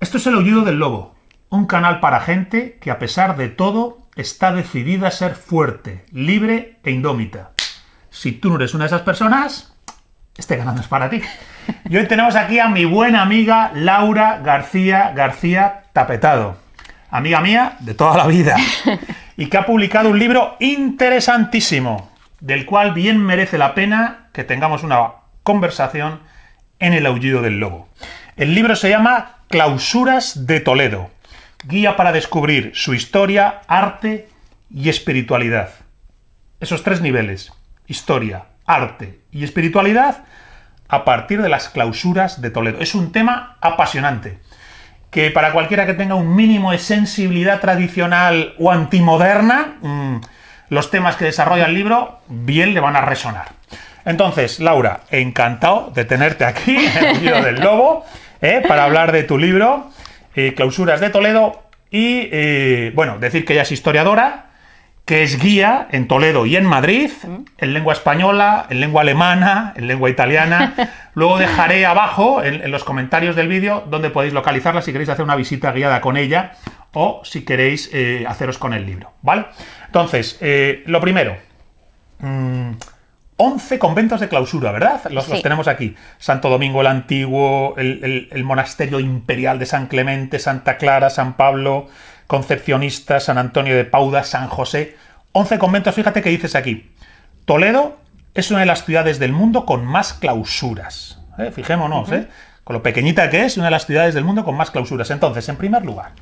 Esto es el aullido del lobo, un canal para gente que a pesar de todo está decidida a ser fuerte, libre e indómita. Si tú no eres una de esas personas, este canal no es para ti. Y hoy tenemos aquí a mi buena amiga Laura García García Tapetado, amiga mía de toda la vida, y que ha publicado un libro interesantísimo, del cual bien merece la pena que tengamos una conversación en el aullido del lobo. El libro se llama Clausuras de Toledo, guía para descubrir su historia, arte y espiritualidad. Esos tres niveles, historia, arte y espiritualidad, a partir de las clausuras de Toledo. Es un tema apasionante, que para cualquiera que tenga un mínimo de sensibilidad tradicional o antimoderna, mm, los temas que desarrolla el libro bien le van a resonar. Entonces, Laura, encantado de tenerte aquí en el Libro del Lobo ¿eh? para hablar de tu libro, eh, Clausuras de Toledo, y eh, bueno, decir que ella es historiadora, que es guía en Toledo y en Madrid, en lengua española, en lengua alemana, en lengua italiana. Luego dejaré abajo en, los comentarios del vídeo donde podéis localizarla si queréis hacer una visita guiada con ella o si queréis haceros con el libro, ¿vale? Entonces, lo primero, mm, 11 conventos de clausura, ¿verdad? Los, tenemos aquí. Santo Domingo el Antiguo, el, Monasterio Imperial de San Clemente, Santa Clara, San Pablo, Concepcionista, San Antonio de Pauda, San José. 11 conventos, fíjate que dices aquí. Toledo es una de las ciudades del mundo con más clausuras. ¿eh? Fijémonos, ¿eh? Con lo pequeñita que es, una de las ciudades del mundo con más clausuras. Entonces, en primer lugar,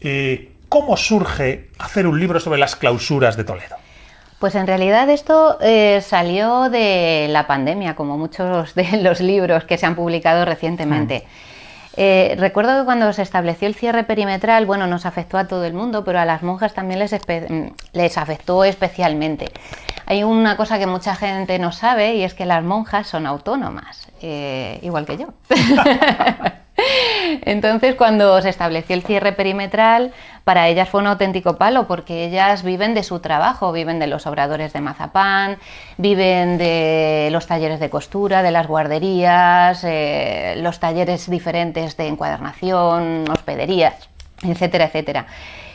eh, ¿cómo surge hacer un libro sobre las clausuras de Toledo? Pues en realidad esto eh, salió de la pandemia, como muchos de los libros que se han publicado recientemente. Mm. Eh, recuerdo que cuando se estableció el cierre perimetral, bueno, nos afectó a todo el mundo, pero a las monjas también les, mm, les afectó especialmente. Hay una cosa que mucha gente no sabe y es que las monjas son autónomas, eh, igual que yo. Entonces, cuando se estableció el cierre perimetral, para ellas fue un auténtico palo porque ellas viven de su trabajo, viven de los obradores de mazapán, viven de los talleres de costura, de las guarderías, eh, los talleres diferentes de encuadernación, hospederías, etcétera, etcétera.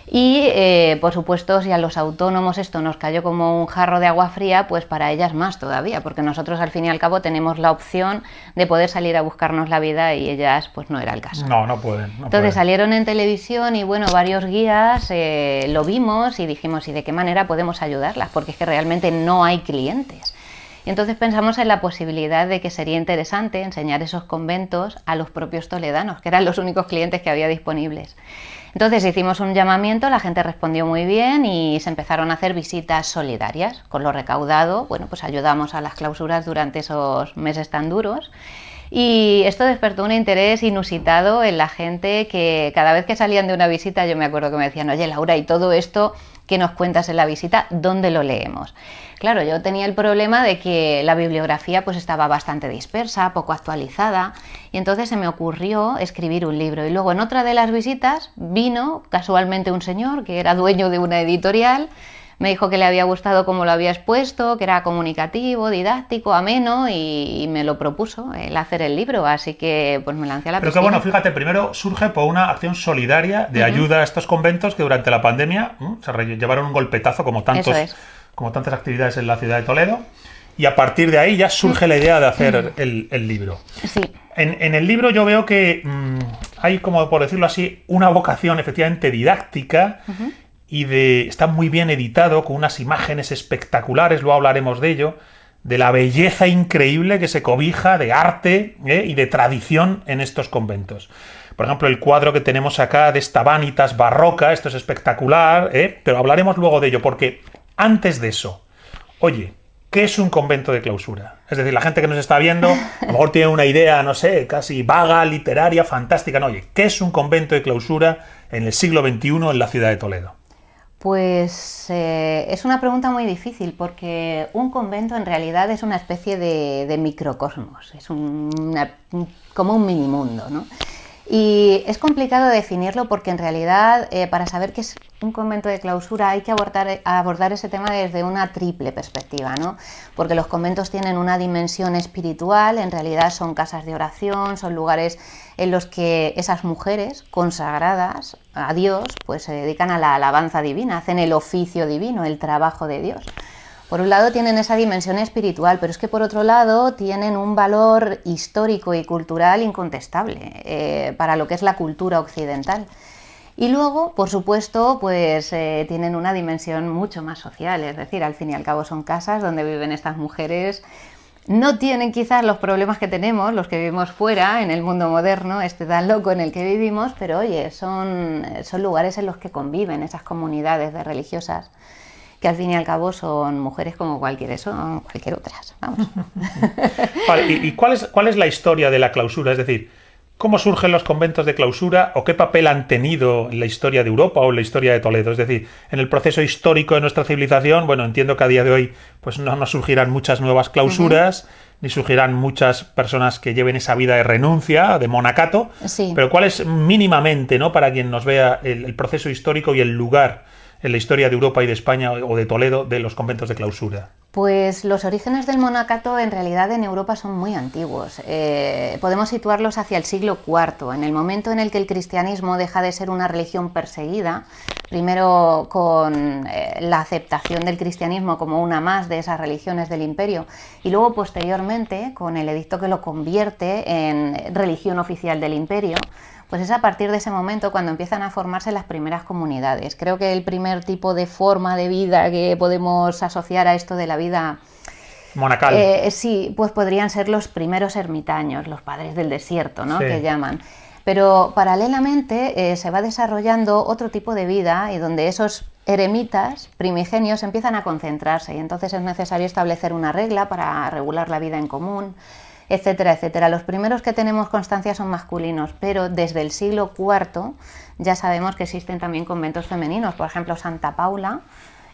Y eh, por supuesto, si a los autónomos esto nos cayó como un jarro de agua fría, pues para ellas más todavía, porque nosotros al fin y al cabo tenemos la opción de poder salir a buscarnos la vida y ellas pues no era el caso. No, no pueden. Entonces salieron en televisión y bueno, varios guías eh, lo vimos y dijimos, ¿y de qué manera podemos ayudarlas? Porque es que realmente no hay clientes. Y entonces pensamos en la posibilidad de que sería interesante enseñar esos conventos a los propios toledanos, que eran los únicos clientes que había disponibles. Entonces hicimos un llamamiento, la gente respondió muy bien y se empezaron a hacer visitas solidarias. Con lo recaudado, bueno, pues ayudamos a las clausuras durante esos meses tan duros. Y esto despertó un interés inusitado en la gente que cada vez que salían de una visita yo me acuerdo que me decían, oye Laura, ¿y todo esto que nos cuentas en la visita, dónde lo leemos? Claro, yo tenía el problema de que la bibliografía pues estaba bastante dispersa, poco actualizada, y entonces se me ocurrió escribir un libro. Y luego en otra de las visitas vino casualmente un señor que era dueño de una editorial, me dijo que le había gustado cómo lo había expuesto, que era comunicativo, didáctico, ameno y, me lo propuso el hacer el libro, así que pues me lancé a la Pero que bueno, fíjate, primero surge por una acción solidaria de ayuda a estos conventos que durante la pandemia se llevaron un golpetazo como tantos como tantas actividades en la ciudad de Toledo. Y a partir de ahí ya surge la idea de hacer el, libro. Sí. En, el libro yo veo que mm, hay, como por decirlo así, una vocación efectivamente didáctica y de está muy bien editado, con unas imágenes espectaculares, luego hablaremos de ello, de la belleza increíble que se cobija de arte ¿eh? y de tradición en estos conventos. Por ejemplo, el cuadro que tenemos acá de esta vanitas barroca, esto es espectacular, ¿eh? pero hablaremos luego de ello, porque antes de eso, oye, ¿qué es un convento de clausura? Es decir, la gente que nos está viendo, a lo mejor tiene una idea, no sé, casi vaga, literaria, fantástica. No, oye, ¿qué es un convento de clausura en el siglo XXI en la ciudad de Toledo? Pues eh, es una pregunta muy difícil porque un convento en realidad es una especie de, microcosmos, es como un mini mundo, ¿no? Y es complicado definirlo porque en realidad eh, para saber qué es un convento de clausura hay que abordar, abordar ese tema desde una triple perspectiva, ¿no? Porque los conventos tienen una dimensión espiritual, en realidad son casas de oración, son lugares en los que esas mujeres consagradas a Dios, pues se dedican a la alabanza divina, hacen el oficio divino, el trabajo de Dios. Por un lado tienen esa dimensión espiritual, pero es que por otro lado tienen un valor histórico y cultural incontestable eh, para lo que es la cultura occidental. Y luego, por supuesto, pues eh, tienen una dimensión mucho más social, es decir, al fin y al cabo son casas donde viven estas mujeres. No tienen quizás los problemas que tenemos, los que vivimos fuera, en el mundo moderno, este tan loco en el que vivimos, pero oye, son, son lugares en los que conviven esas comunidades de religiosas que al fin y al cabo son mujeres como cualquier son cualquier otras. Vamos. ¿y, cuál, es, cuál es la historia de la clausura? Es decir, ¿cómo surgen los conventos de clausura o qué papel han tenido en la historia de Europa o en la historia de Toledo? Es decir, en el proceso histórico de nuestra civilización, bueno, entiendo que a día de hoy pues no nos surgirán muchas nuevas clausuras. ni surgirán muchas personas que lleven esa vida de renuncia, de monacato, sí. pero cuál es mínimamente, ¿no? Para quien nos vea el proceso histórico y el lugar en la historia de Europa y de España o de Toledo de los conventos de clausura? Pues los orígenes del monacato en realidad en Europa son muy antiguos. Eh, podemos situarlos hacia el siglo IV, en el momento en el que el cristianismo deja de ser una religión perseguida, primero con eh, la aceptación del cristianismo como una más de esas religiones del imperio y luego posteriormente con el edicto que lo convierte en religión oficial del imperio pues es a partir de ese momento cuando empiezan a formarse las primeras comunidades. Creo que el primer tipo de forma de vida que podemos asociar a esto de la vida monacal. Eh, sí, pues podrían ser los primeros ermitaños, los padres del desierto, ¿no? Que llaman. Pero paralelamente eh, se va desarrollando otro tipo de vida y donde esos eremitas primigenios empiezan a concentrarse y entonces es necesario establecer una regla para regular la vida en común etcétera, etcétera. Los primeros que tenemos constancia son masculinos, pero desde el siglo IV ya sabemos que existen también conventos femeninos, por ejemplo Santa Paula,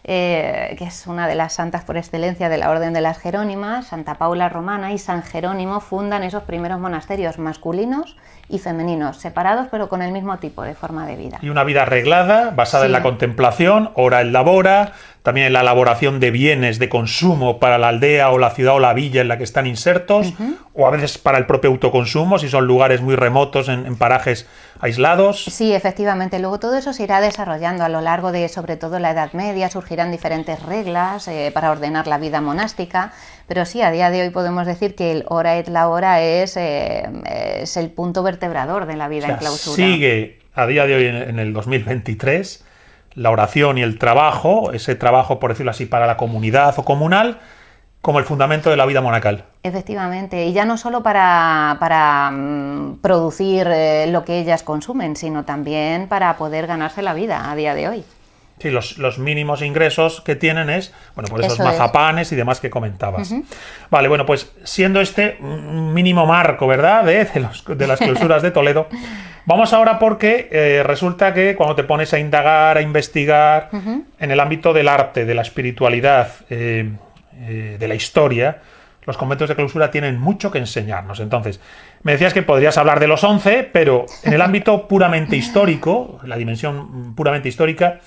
eh, que es una de las santas por excelencia de la Orden de las Jerónimas, Santa Paula Romana y San Jerónimo fundan esos primeros monasterios masculinos y femeninos, separados pero con el mismo tipo de forma de vida. Y una vida arreglada, basada en la contemplación, hora en labora, también en la elaboración de bienes de consumo para la aldea o la ciudad o la villa en la que están insertos, o a veces para el propio autoconsumo, si son lugares muy remotos, en, parajes aislados. Sí, efectivamente. Luego todo eso se irá desarrollando a lo largo de, sobre todo, la Edad Media, surgirán diferentes reglas eh, para ordenar la vida monástica, pero sí, a día de hoy podemos decir que el hora et la hora es, eh, es el punto vertebrador de la vida en clausura. Sigue a día de hoy en el 2023 la oración y el trabajo, ese trabajo, por decirlo así, para la comunidad o comunal, como el fundamento de la vida monacal. Efectivamente, y ya no solo para, para mm, producir eh, lo que ellas consumen, sino también para poder ganarse la vida a día de hoy. Sí, los, los mínimos ingresos que tienen es, bueno, por esos mazapanes y demás que comentabas. Vale, bueno, pues siendo este un mínimo marco, ¿verdad?, de, de, los, de las clausuras de Toledo, Vamos ahora porque eh, resulta que cuando te pones a indagar, a investigar en el ámbito del arte, de la espiritualidad, eh, eh, de la historia, los conventos de clausura tienen mucho que enseñarnos. Entonces, me decías que podrías hablar de los 11, pero en el ámbito puramente histórico, la dimensión puramente histórica,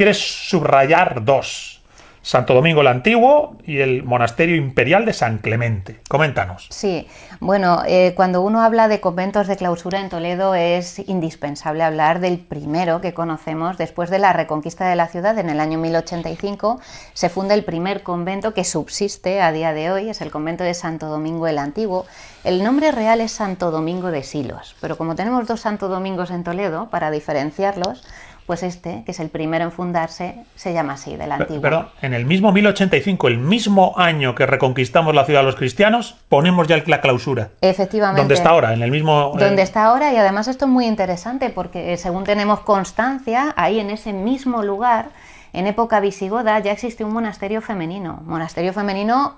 quieres subrayar dos. Santo Domingo el Antiguo y el Monasterio Imperial de San Clemente. Coméntanos. Sí, bueno, eh, cuando uno habla de conventos de clausura en Toledo es indispensable hablar del primero que conocemos después de la reconquista de la ciudad en el año 1085. Se funda el primer convento que subsiste a día de hoy, es el convento de Santo Domingo el Antiguo. El nombre real es Santo Domingo de Silos, pero como tenemos dos Santo Domingos en Toledo, para diferenciarlos, pues este, que es el primero en fundarse, se llama así, del antiguo. Pero en el mismo 1085, el mismo año que reconquistamos la ciudad de los cristianos, ponemos ya la clausura. Efectivamente. ¿Dónde está ahora? En el mismo... Eh, Donde está ahora, y además esto es muy interesante porque según tenemos constancia, ahí en ese mismo lugar, en época visigoda, ya existe un monasterio femenino. Monasterio femenino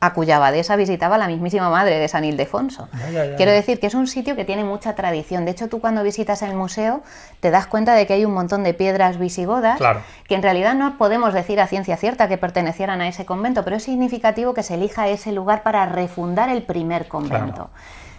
a cuya abadesa visitaba la mismísima madre de San Ildefonso. Quiero decir que es un sitio que tiene mucha tradición. De hecho, tú cuando visitas el museo te das cuenta de que hay un montón de piedras visigodas que en realidad no podemos decir a ciencia cierta que pertenecieran a ese convento, pero es significativo que se elija ese lugar para refundar el primer convento.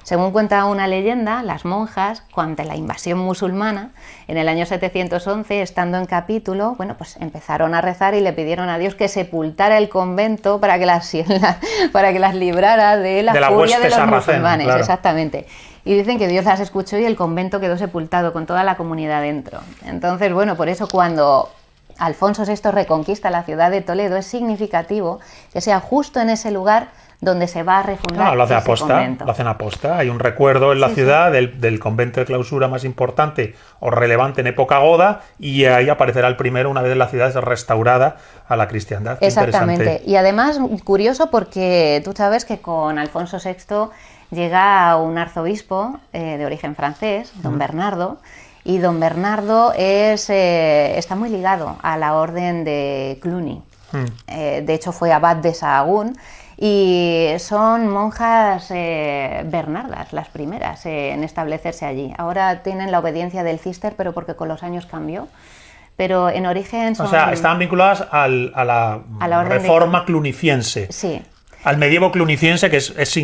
Según cuenta una leyenda, las monjas, ante la invasión musulmana, en el año 711, estando en capítulo, bueno, pues empezaron a rezar y le pidieron a Dios que sepultara el convento para que las, para que las librara de la, furia de los musulmanes. Exactamente. Y dicen que Dios las escuchó y el convento quedó sepultado con toda la comunidad dentro. Entonces, bueno, por eso cuando Alfonso VI reconquista la ciudad de Toledo, es significativo que sea justo en ese lugar donde se va a refundar. Ah, lo hacen aposta, lo hacen aposta. Hay un recuerdo en la ciudad del, convento de clausura más importante o relevante en época goda y ahí aparecerá el primero una vez la ciudad es restaurada a la cristiandad. Exactamente. Y además, curioso porque tú sabes que con Alfonso VI llega un arzobispo eh, de origen francés, don Bernardo, y don Bernardo es, eh, está muy ligado a la orden de Cluny. Hmm. Eh, de hecho, fue abad de Sahagún y son monjas eh, bernardas, las primeras en establecerse allí. Ahora tienen la obediencia del cister, pero porque con los años cambió. Pero en origen son... O sea, estaban vinculadas a la, reforma cluniciense. Sí al medievo cluniciense, que es,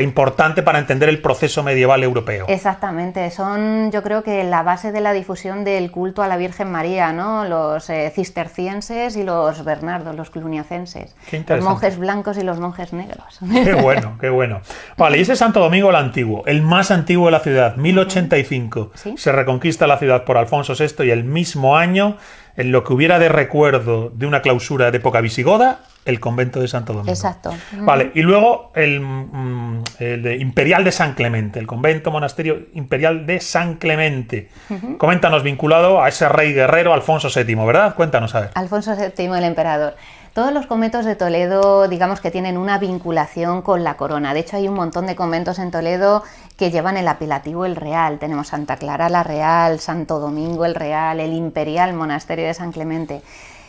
importante para entender el proceso medieval europeo. Exactamente, son yo creo que la base de la difusión del culto a la Virgen María, ¿no? Los eh, cistercienses y los bernardos, los cluniacenses. Los monjes blancos y los monjes negros. Qué bueno, qué bueno. Vale, y ese Santo Domingo el Antiguo, el más antiguo de la ciudad, 1085. Se reconquista la ciudad por Alfonso VI y el mismo año, en lo que hubiera de recuerdo de una clausura de época visigoda, el convento de Santo Domingo. Exacto. Vale, y luego el, mm, Imperial de San Clemente, el convento monasterio Imperial de San Clemente. Coméntanos, vinculado a ese rey guerrero Alfonso VII, ¿verdad? Cuéntanos, a ver. Alfonso VII, el emperador. Todos los conventos de Toledo, digamos que tienen una vinculación con la corona. De hecho, hay un montón de conventos en Toledo que llevan el apelativo el Real. Tenemos Santa Clara la Real, Santo Domingo el Real, el Imperial Monasterio de San Clemente.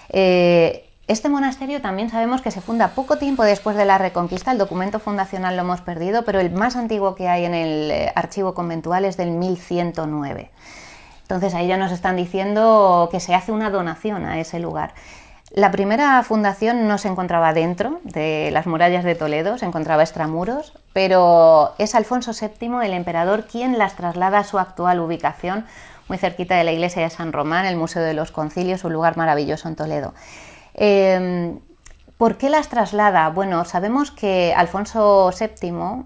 Eh, este monasterio también sabemos que se funda poco tiempo después de la Reconquista, el documento fundacional lo hemos perdido, pero el más antiguo que hay en el eh, archivo conventual es del 1109. Entonces ahí ya nos están diciendo que se hace una donación a ese lugar. La primera fundación no se encontraba dentro de las murallas de Toledo, se encontraba extramuros, pero es Alfonso VII, el emperador, quien las traslada a su actual ubicación, muy cerquita de la iglesia de San Román, el Museo de los Concilios, un lugar maravilloso en Toledo. Em, ¿Por qué las traslada? Bueno, sabemos que Alfonso VII,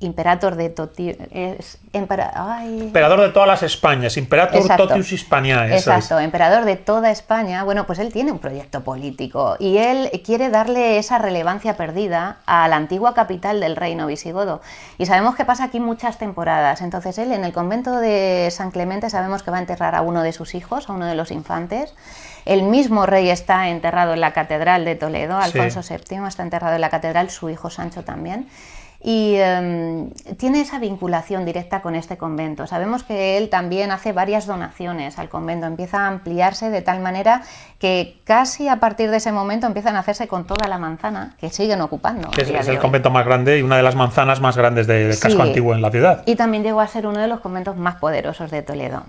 imperator de Totius, emperador de todas las Españas, imperator Totius Hispaniae. Exacto, emperador de toda España. Bueno, pues él tiene un proyecto político y él quiere darle esa relevancia perdida a la antigua capital del reino visigodo. Y sabemos que pasa aquí muchas temporadas. Entonces él en el convento de San Clemente sabemos que va a enterrar a uno de sus hijos, a uno de los infantes. El mismo rey está enterrado en la Catedral de Toledo, Alfonso VII está enterrado en la Catedral, su hijo Sancho también. Y em, tiene esa vinculación directa con este convento. Sabemos que él también hace varias donaciones al convento, empieza a ampliarse de tal manera que casi a partir de ese momento empiezan a hacerse con toda la manzana que siguen ocupando. es, el convento más grande y una de las manzanas más grandes del casco antiguo en la ciudad. Y también llegó a ser uno de los conventos más poderosos de Toledo.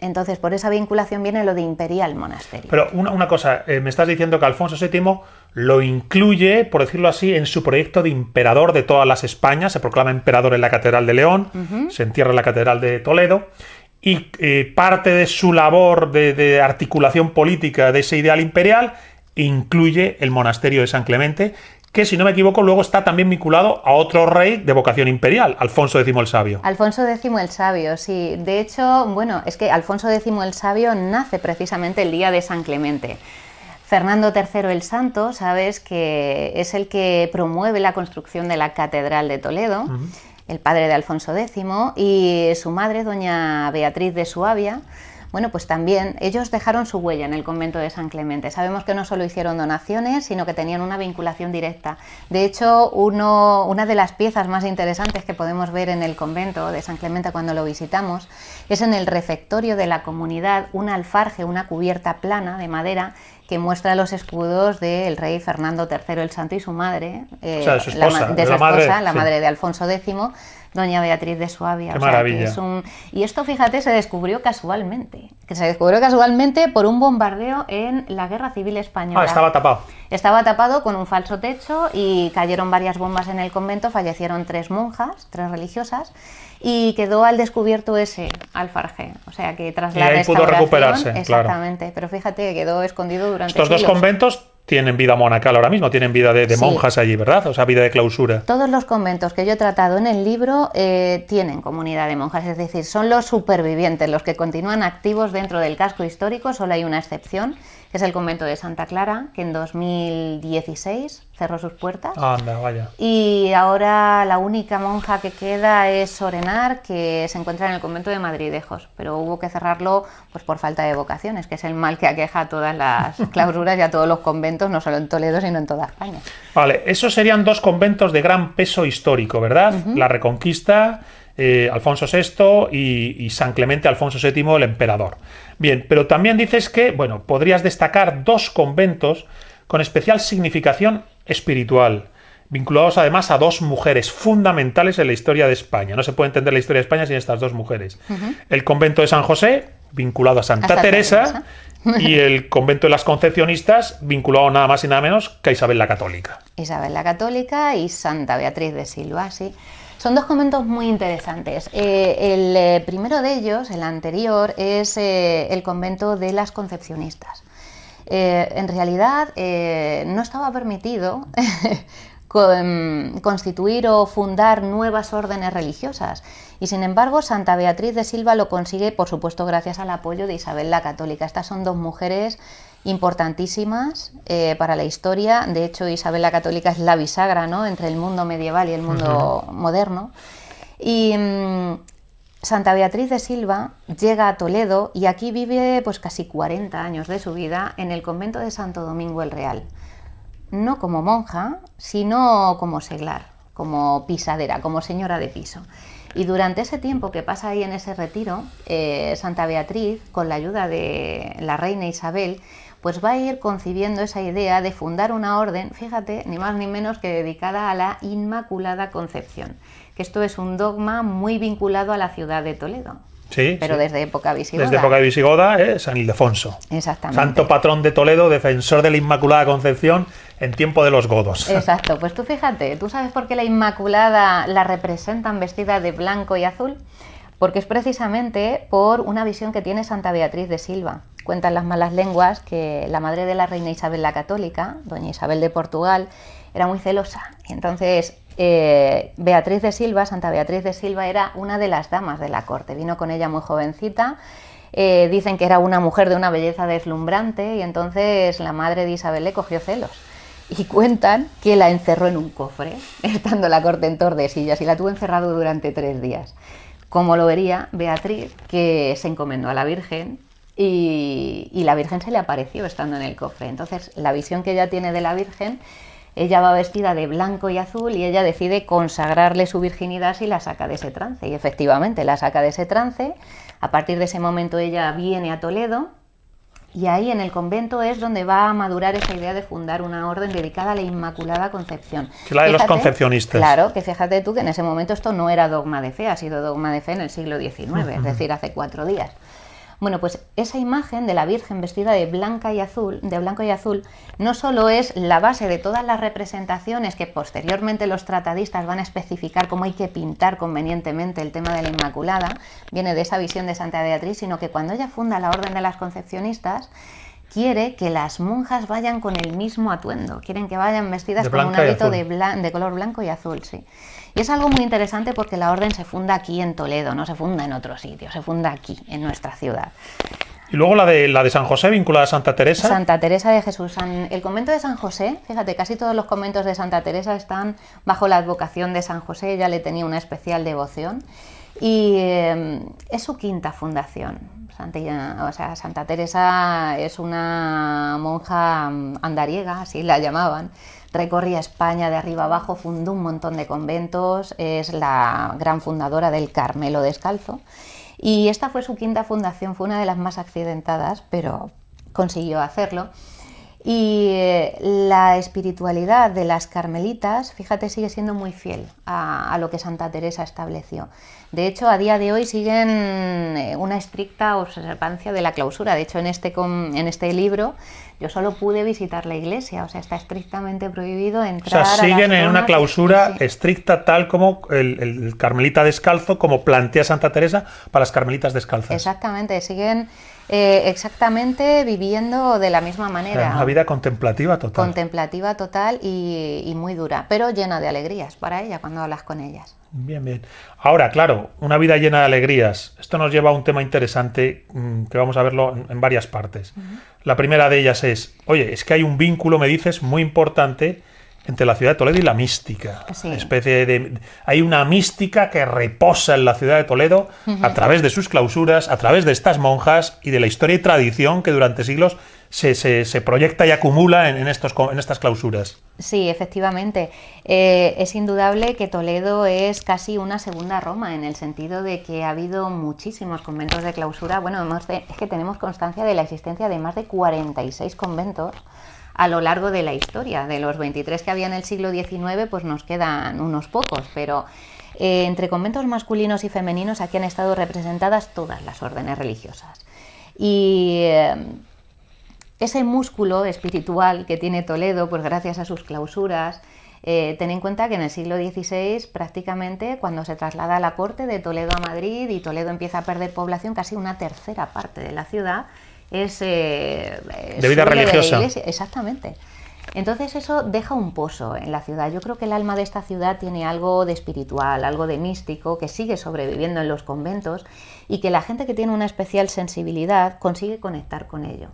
Entonces, por esa vinculación viene lo de imperial monasterio. Pero una, cosa, eh, me estás diciendo que Alfonso VII lo incluye, por decirlo así, en su proyecto de emperador de todas las Españas, se proclama emperador en la Catedral de León, se entierra en la Catedral de Toledo, y eh, parte de su labor de articulación política de ese ideal imperial incluye el monasterio de San Clemente, que si no me equivoco luego está también vinculado a otro rey de vocación imperial, Alfonso X el Sabio. Alfonso X el Sabio, sí. De hecho, bueno, es que Alfonso X el Sabio nace precisamente el día de San Clemente. Fernando III el Santo, sabes que es el que promueve la construcción de la Catedral de Toledo, el padre de Alfonso X, y su madre, doña Beatriz de Suabia, bueno, pues también ellos dejaron su huella en el convento de San Clemente. Sabemos que no solo hicieron donaciones, sino que tenían una vinculación directa. De hecho, uno, una de las piezas más interesantes que podemos ver en el convento de San Clemente cuando lo visitamos es en el refectorio de la comunidad un alfarje, una cubierta plana de madera que muestra los escudos del rey Fernando III el Santo y su madre, eh, la, de su esposa, la madre de Alfonso X, doña Beatriz de Suabia. Qué O sea, maravilla. es un- Y esto, fíjate, se descubrió casualmente. Que se descubrió casualmente por un bombardeo en la Guerra Civil Española. Ah, estaba tapado. Estaba tapado con un falso techo y cayeron varias bombas en el convento, fallecieron tres monjas, tres religiosas, y quedó al descubierto ese alfarje. O sea que tras Y la ahí pudo recuperarse, claro. exactamente, pero fíjate que quedó escondido durante Estos dos conventos tienen vida monacal ahora mismo, tienen vida de, de Sí. monjas allí, ¿verdad? O sea, vida de clausura. Todos los conventos que yo he tratado en el libro eh, tienen comunidad de monjas, es decir, son los supervivientes, los que continúan activos dentro del casco histórico, solo hay una excepción, es el convento de Santa Clara, que en 2016 cerró sus puertas. Anda, vaya. Y ahora la única monja que queda es Sorenar, que se encuentra en el convento de Madridejos, pero hubo que cerrarlo pues por falta de vocaciones, que es el mal que aqueja a todas las clausuras y a todos los conventos, no solo en Toledo, sino en toda España. Vale, esos serían dos conventos de gran peso histórico, ¿verdad? La Reconquista, eh, Alfonso VI y, y San Clemente Alfonso VII, el emperador. Bien, pero también dices que, bueno, podrías destacar dos conventos con especial significación espiritual, vinculados además a dos mujeres fundamentales en la historia de España. No se puede entender la historia de España sin estas dos mujeres. El convento de San José, vinculado a Santa, A Santa Teresa, Teresa. y el convento de las Concepcionistas, vinculado nada más y nada menos que a Isabel la Católica. Isabel la Católica y Santa Beatriz de Silva, sí. Son dos conventos muy interesantes. Eh, el eh, primero de ellos, el anterior, es eh, el convento de las Concepcionistas. En realidad no estaba permitido con- constituir o fundar nuevas órdenes religiosas. Y sin embargo, Santa Beatriz de Silva lo consigue, por supuesto, gracias al apoyo de Isabel la Católica. Estas son dos mujeres importantísimas eh, para la historia. De hecho, Isabel la Católica es la bisagra ¿no? entre el mundo medieval y el mundo moderno. Y mm, Santa Beatriz de Silva llega a Toledo y aquí vive pues casi 40 años de su vida en el convento de Santo Domingo el Real. No como monja, sino como seglar, como pisadera, como señora de piso. Y durante ese tiempo que pasa ahí en ese retiro, eh, Santa Beatriz, con la ayuda de la reina Isabel, pues va a ir concibiendo esa idea de fundar una orden, fíjate, ni más ni menos que dedicada a la Inmaculada Concepción, que esto es un dogma muy vinculado a la ciudad de Toledo, Sí, pero sí. desde época visigoda. Desde época visigoda, eh, San Ildefonso. Exactamente. Santo patrón de Toledo, defensor de la Inmaculada Concepción en tiempo de los godos. Exacto, pues tú fíjate, ¿tú sabes por qué la Inmaculada la representan vestida de blanco y azul? Porque es precisamente por una visión que tiene Santa Beatriz de Silva. Cuentan las malas lenguas que la madre de la reina Isabel la Católica, doña Isabel de Portugal, era muy celosa. Y entonces eh, Beatriz de Silva, Santa Beatriz de Silva, era una de las damas de la corte. Vino con ella muy jovencita. Eh, dicen que era una mujer de una belleza deslumbrante y entonces la madre de Isabel le cogió celos. Y cuentan que la encerró en un cofre, estando la corte en Tordesillas, y la tuvo encerrado durante tres días. Como lo vería Beatriz, que se encomendó a la Virgen y, la Virgen se le apareció estando en el cofre. Entonces, la visión que ella tiene de la Virgen, ella va vestida de blanco y azul y ella decide consagrarle su virginidad si la saca de ese trance. Y efectivamente la saca de ese trance. A partir de ese momento ella viene a Toledo y ahí en el convento es donde va a madurar esa idea de fundar una orden dedicada a la Inmaculada Concepción. Que la de los concepcionistas. Claro, que fíjate tú que en ese momento esto no era dogma de fe, ha sido dogma de fe en el siglo XIX, es decir, hace cuatro días. Bueno, pues esa imagen de la Virgen vestida de blanca y azul, de blanco y azul, no solo es la base de todas las representaciones que posteriormente los tratadistas van a especificar cómo hay que pintar convenientemente el tema de la Inmaculada, viene de esa visión de Santa Beatriz, sino que cuando ella funda la Orden de las Concepcionistas, quiere que las monjas vayan con el mismo atuendo, quieren que vayan vestidas con un hábito de, color blanco y azul, sí. Y es algo muy interesante porque la orden se funda aquí en Toledo, no se funda en otro sitio, se funda aquí, en nuestra ciudad. Y luego la de, la de San José, vinculada a Santa Teresa. Santa Teresa de Jesús. San- el convento de San José, fíjate, casi todos los conventos de Santa Teresa están bajo la advocación de San José, ella le tenía una especial devoción y eh, es su quinta fundación. Santa, o sea, Santa Teresa es una monja mm, andariega, así la llamaban. Recorría España de arriba abajo, fundó un montón de conventos, es la gran fundadora del Carmelo Descalzo. Y esta fue su quinta fundación, fue una de las más accidentadas, pero consiguió hacerlo. Y eh, la espiritualidad de las carmelitas, fíjate, sigue siendo muy fiel a, lo que Santa Teresa estableció. De hecho, a día de hoy siguen eh, una estricta observancia de la clausura. De hecho, en este, en este libro yo solo pude visitar la iglesia, o sea, está estrictamente prohibido entrar. O sea, siguen en una clausura estricta tal como el, carmelita descalzo, como plantea Santa Teresa para las carmelitas descalzas. Exactamente, siguen eh, exactamente viviendo de la misma manera. una vida contemplativa total. Contemplativa total y, y muy dura, pero llena de alegrías para ella cuando hablas con ellas. Bien, bien. Ahora, claro, una vida llena de alegrías. Esto nos lleva a un tema interesante mm, que vamos a verlo en, varias partes. La primera de ellas es, oye, es que hay un vínculo, me dices, muy importante entre la ciudad de Toledo y la mística. Especie de, hay una mística que reposa en la ciudad de Toledo a través de sus clausuras, a través de estas monjas y de la historia y tradición que durante siglos se, se, proyecta y acumula en, estos, en estas clausuras. Sí, efectivamente. Eh, es indudable que Toledo es casi una segunda Roma, en el sentido de que ha habido muchísimos conventos de clausura. Bueno, es que tenemos constancia de la existencia de más de 46 conventos a lo largo de la historia. De los 23 que había en el siglo XIX, pues nos quedan unos pocos, pero eh, entre conventos masculinos y femeninos aquí han estado representadas todas las órdenes religiosas. Y eh, ese músculo espiritual que tiene Toledo, pues gracias a sus clausuras, eh, ten en cuenta que en el siglo XVI prácticamente cuando se traslada la corte de Toledo a Madrid y Toledo empieza a perder población, casi una tercera parte de la ciudad es... Eh, de vida religiosa. Exactamente. Entonces eso deja un pozo en la ciudad. Yo creo que el alma de esta ciudad tiene algo de espiritual, algo de místico, que sigue sobreviviendo en los conventos y que la gente que tiene una especial sensibilidad consigue conectar con ello.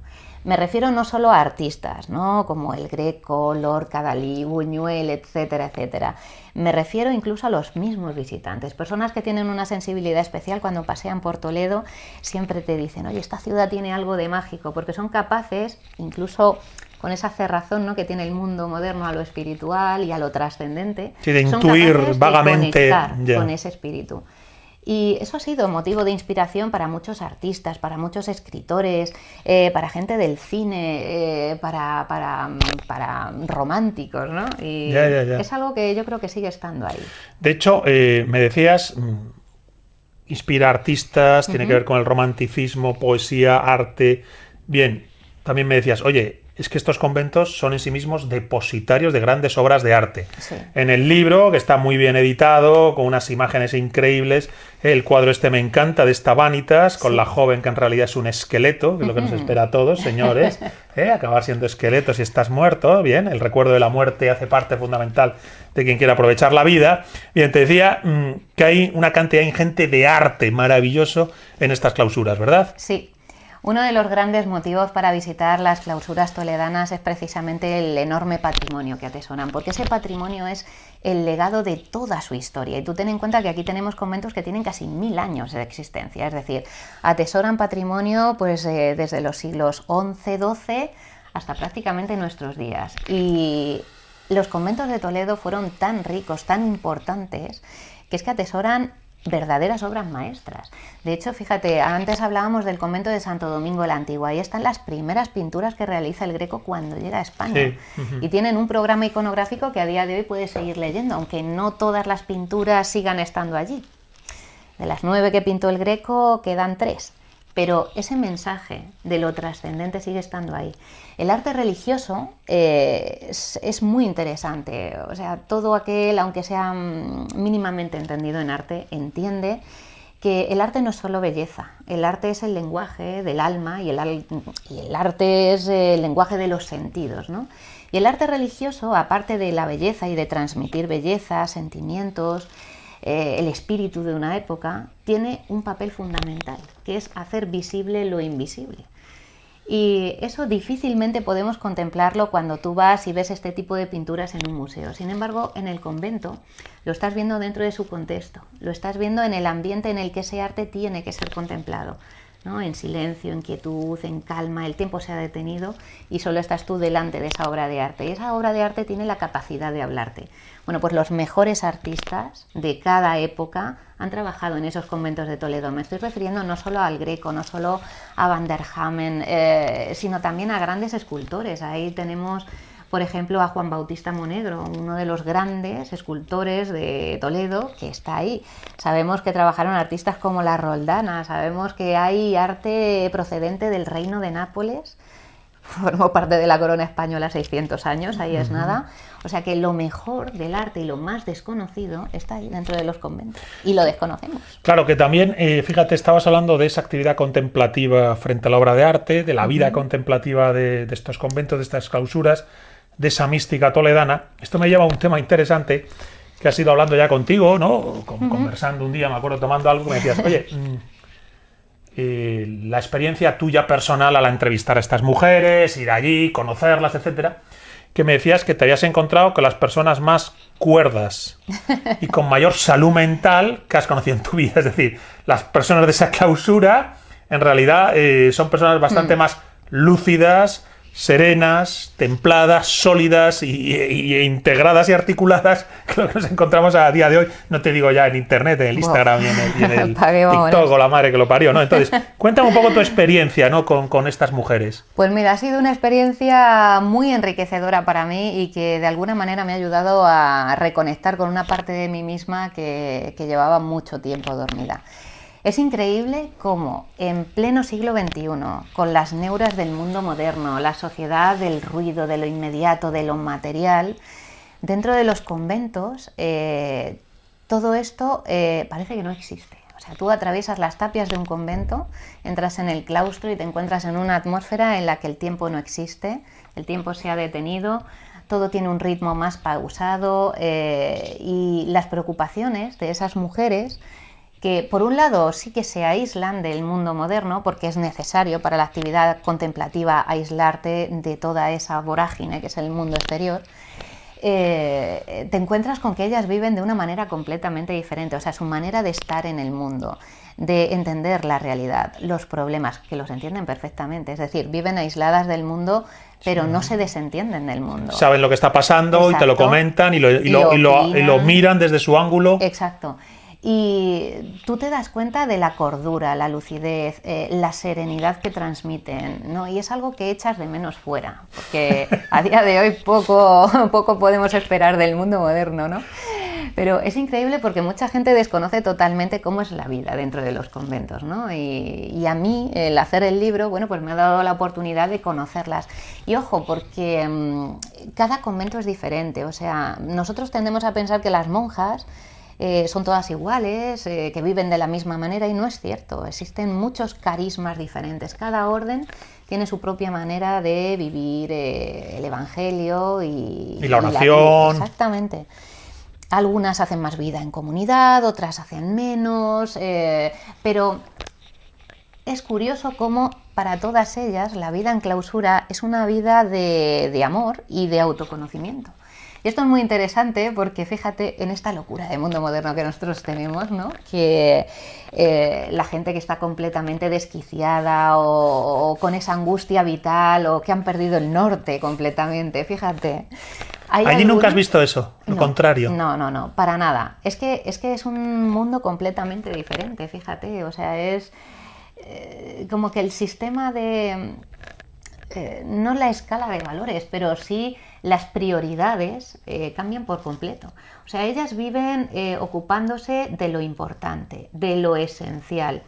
Me refiero no solo a artistas, ¿no? como el Greco, Lorca, Dalí, Buñuel, etcétera, etcétera. Me refiero incluso a los mismos visitantes, personas que tienen una sensibilidad especial cuando pasean por Toledo, siempre te dicen, oye, esta ciudad tiene algo de mágico, porque son capaces, incluso con esa cerrazón ¿no? que tiene el mundo moderno a lo espiritual y a lo trascendente, de intuir vagamente con ese espíritu. Y eso ha sido motivo de inspiración para muchos artistas, para muchos escritores, eh, para gente del cine, eh, para, para, románticos, ¿no? Y es algo que yo creo que sigue estando ahí. De hecho, eh, me decías, mm, inspira artistas, tiene que ver con el romanticismo, poesía, arte. Bien, también me decías, oye, es que estos conventos son en sí mismos depositarios de grandes obras de arte. En el libro, que está muy bien editado, con unas imágenes increíbles, el cuadro este me encanta de esta Vanitas, con la joven que en realidad es un esqueleto, que es lo que nos espera a todos, señores, ¿eh? acabar siendo esqueleto si estás muerto, bien, el recuerdo de la muerte hace parte fundamental de quien quiera aprovechar la vida. Bien, te decía mm, que hay una cantidad ingente de arte maravilloso en estas clausuras, ¿verdad? Sí, uno de los grandes motivos para visitar las clausuras toledanas es precisamente el enorme patrimonio que atesoran, porque ese patrimonio es el legado de toda su historia. Y tú ten en cuenta que aquí tenemos conventos que tienen casi mil años de existencia, es decir, atesoran patrimonio pues, eh, desde los siglos XI, XII hasta prácticamente nuestros días. Y los conventos de Toledo fueron tan ricos, tan importantes, que es que atesoran verdaderas obras maestras. De hecho, fíjate, antes hablábamos del convento de Santo Domingo la Antigua, ahí están las primeras pinturas que realiza el Greco cuando llega a España. Y tienen un programa iconográfico que a día de hoy puedes seguir leyendo, aunque no todas las pinturas sigan estando allí. De las nueve que pintó el Greco, quedan tres pero ese mensaje de lo trascendente sigue estando ahí. El arte religioso eh, es, muy interesante, o sea, todo aquel, aunque sea mm, mínimamente entendido en arte, entiende que el arte no es solo belleza, el arte es el lenguaje del alma y el, arte es el lenguaje de los sentidos, ¿no? Y el arte religioso, aparte de la belleza y de transmitir belleza, sentimientos, eh, el espíritu de una época, tiene un papel fundamental, que es hacer visible lo invisible. Y eso difícilmente podemos contemplarlo cuando tú vas y ves este tipo de pinturas en un museo. Sin embargo, en el convento lo estás viendo dentro de su contexto, lo estás viendo en el ambiente en el que ese arte tiene que ser contemplado. ¿no? en silencio, en quietud, en calma, el tiempo se ha detenido y solo estás tú delante de esa obra de arte. Y esa obra de arte tiene la capacidad de hablarte. Bueno, pues los mejores artistas de cada época han trabajado en esos conventos de Toledo. Me estoy refiriendo no solo al Greco, no solo a Van der Hamen, eh, sino también a grandes escultores. Ahí tenemos por ejemplo, a Juan Bautista Monegro, uno de los grandes escultores de Toledo, que está ahí. Sabemos que trabajaron artistas como la Roldana, sabemos que hay arte procedente del reino de Nápoles, formó parte de la corona española 600 años, ahí es nada. O sea que lo mejor del arte y lo más desconocido está ahí dentro de los conventos y lo desconocemos. Claro que también, eh, fíjate, estabas hablando de esa actividad contemplativa frente a la obra de arte, de la vida contemplativa de, de, estos conventos, de estas clausuras de esa mística toledana. Esto me lleva a un tema interesante que has ido hablando ya contigo, ¿no? Conversando un día, me acuerdo tomando algo, me decías, oye, mm, eh, la experiencia tuya personal al entrevistar a estas mujeres, ir allí, conocerlas, etcétera, que me decías que te habías encontrado con las personas más cuerdas y con mayor salud mental que has conocido en tu vida. Es decir, las personas de esa clausura, en realidad, eh, son personas bastante mm. más lúcidas, serenas, templadas, sólidas y, integradas y articuladas que lo que nos encontramos a día de hoy, no te digo ya en internet, en el Instagram y en el, TikTok o la madre que lo parió, ¿no? Entonces, cuéntame un poco tu experiencia, ¿no? Con, con, estas mujeres. Pues mira, ha sido una experiencia muy enriquecedora para mí y que de alguna manera me ha ayudado a reconectar con una parte de mí misma que, que llevaba mucho tiempo dormida. Es increíble cómo en pleno siglo XXI, con las neuras del mundo moderno, la sociedad del ruido, de lo inmediato, de lo material, dentro de los conventos, eh, todo esto eh, parece que no existe. O sea, tú atraviesas las tapias de un convento, entras en el claustro y te encuentras en una atmósfera en la que el tiempo no existe, el tiempo se ha detenido, todo tiene un ritmo más pausado eh, y las preocupaciones de esas mujeres que por un lado sí que se aíslan del mundo moderno, porque es necesario para la actividad contemplativa aislarte de toda esa vorágine que es el mundo exterior, eh, te encuentras con que ellas viven de una manera completamente diferente, o sea, su manera de estar en el mundo, de entender la realidad, los problemas, que los entienden perfectamente, es decir, viven aisladas del mundo, pero no se desentienden del mundo. Saben lo que está pasando y te lo comentan y lo, y lo miran desde su ángulo. Exacto y tú te das cuenta de la cordura, la lucidez, eh, la serenidad que transmiten, ¿no? Y es algo que echas de menos fuera, porque a día de hoy poco, poco podemos esperar del mundo moderno, ¿no? Pero es increíble porque mucha gente desconoce totalmente cómo es la vida dentro de los conventos, ¿no? Y, a mí, el hacer el libro, bueno, pues me ha dado la oportunidad de conocerlas. Y ojo, porque mm, cada convento es diferente, o sea, nosotros tendemos a pensar que las monjas eh, son todas iguales, eh, que viven de la misma manera y no es cierto. Existen muchos carismas diferentes. Cada orden tiene su propia manera de vivir eh, el Evangelio y, y la oración. exactamente. Algunas hacen más vida en comunidad, otras hacen menos, pero es curioso cómo para todas ellas la vida en clausura es una vida de amor y de autoconocimiento. Y esto es muy interesante porque fíjate en esta locura de mundo moderno que nosotros tenemos, ¿no? Que eh, la gente que está completamente desquiciada o, con esa angustia vital o que han perdido el norte completamente, fíjate. Allí nunca has visto eso, lo contrario. No, no, no, para nada. Es que, es que es un mundo completamente diferente, fíjate. O sea, es eh, como que el sistema de... Eh, no la escala de valores, pero sí las prioridades eh, cambian por completo. O sea, ellas viven eh, ocupándose de lo importante, de lo esencial.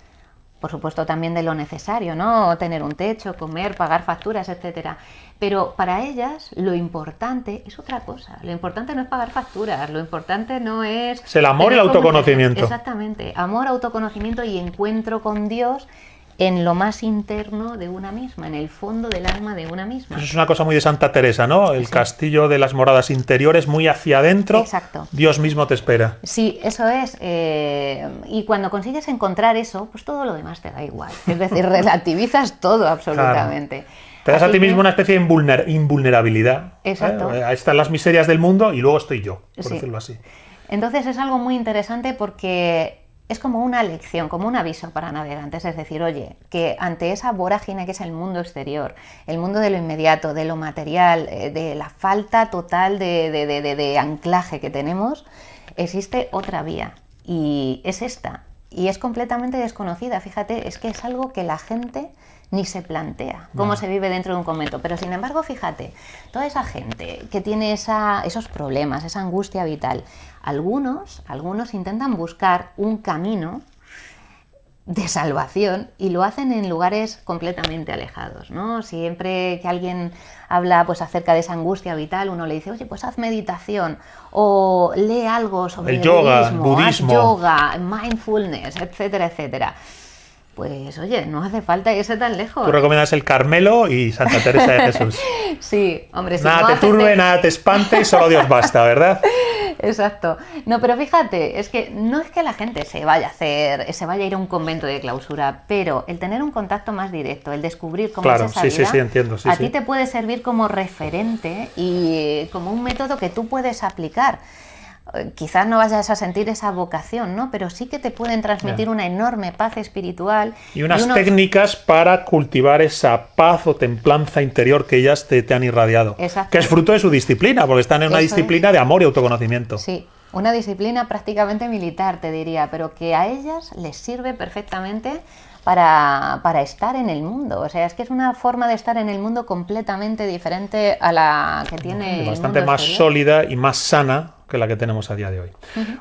Por supuesto también de lo necesario, ¿no? Tener un techo, comer, pagar facturas, etcétera. Pero para ellas lo importante es otra cosa. Lo importante no es pagar facturas, lo importante no es... Es el amor y el autoconocimiento. Exactamente. Amor, autoconocimiento y encuentro con Dios en lo más interno de una misma, en el fondo del alma de una misma. Eso es una cosa muy de Santa Teresa, ¿no? El castillo de las moradas interiores, muy hacia adentro. Exacto. Dios mismo te espera. Sí, eso es. Eh, y cuando consigues encontrar eso, pues todo lo demás te da igual. Es decir, relativizas todo absolutamente. Te das a ti mismo una especie de invulnerabilidad. ¿eh? Exacto. Ahí están las miserias del mundo y luego estoy yo, por decirlo así. Entonces es algo muy interesante porque es como una lección, como un aviso para navegantes, es decir, oye, que ante esa vorágine que es el mundo exterior, el mundo de lo inmediato, de lo material, eh, de la falta total de, de anclaje que tenemos, existe otra vía y es esta. Y es completamente desconocida, fíjate, es que es algo que la gente ni se plantea cómo se vive dentro de un convento. Pero sin embargo, fíjate, toda esa gente que tiene esa, esos problemas, esa angustia vital, algunos, algunos intentan buscar un camino de salvación y lo hacen en lugares completamente alejados, ¿no? Siempre que alguien habla pues acerca de esa angustia vital, uno le dice, oye, pues haz meditación o lee algo sobre el, yoga, budismo, yoga, mindfulness, etcétera, etcétera pues oye, no hace falta irse tan lejos. Tú recomiendas el Carmelo y Santa Teresa de Jesús. sí, hombre, si Nada te turbe, nada te espante y solo Dios basta, ¿verdad? Exacto. No, pero fíjate, es que no es que la gente se vaya a hacer, se vaya a ir a un convento de clausura, pero el tener un contacto más directo, el descubrir cómo es esa sí, sí, sí, entiendo, a ti te puede servir como referente y como un método que tú puedes aplicar quizás no vayas a sentir esa vocación, ¿no? Pero sí que te pueden transmitir una enorme paz espiritual. Y unas técnicas para cultivar esa paz o templanza interior que ellas te, han irradiado. Que es fruto de su disciplina, porque están en una disciplina de amor y autoconocimiento. Sí, una disciplina prácticamente militar, te diría, pero que a ellas les sirve perfectamente para, para, estar en el mundo. O sea, es que es una forma de estar en el mundo completamente diferente a la que tiene. Bastante más sólida y más sana que la que tenemos a día de hoy.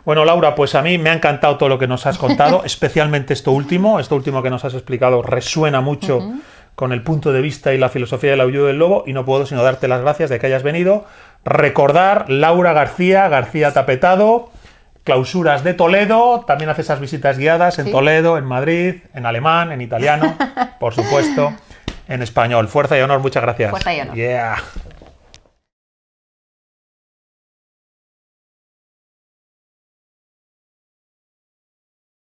Bueno, Laura, pues a mí me ha encantado todo lo que nos has contado, especialmente esto último. Esto último que nos has explicado resuena mucho con el punto de vista y la filosofía del aullido del lobo y no puedo sino darte las gracias de que hayas venido. Recordar, Laura García, García Tapetado, clausuras de Toledo, también hace esas visitas guiadas en Toledo, en Madrid, en alemán, en italiano, por supuesto, en español. Fuerza y honor, muchas gracias. Fuerza y honor.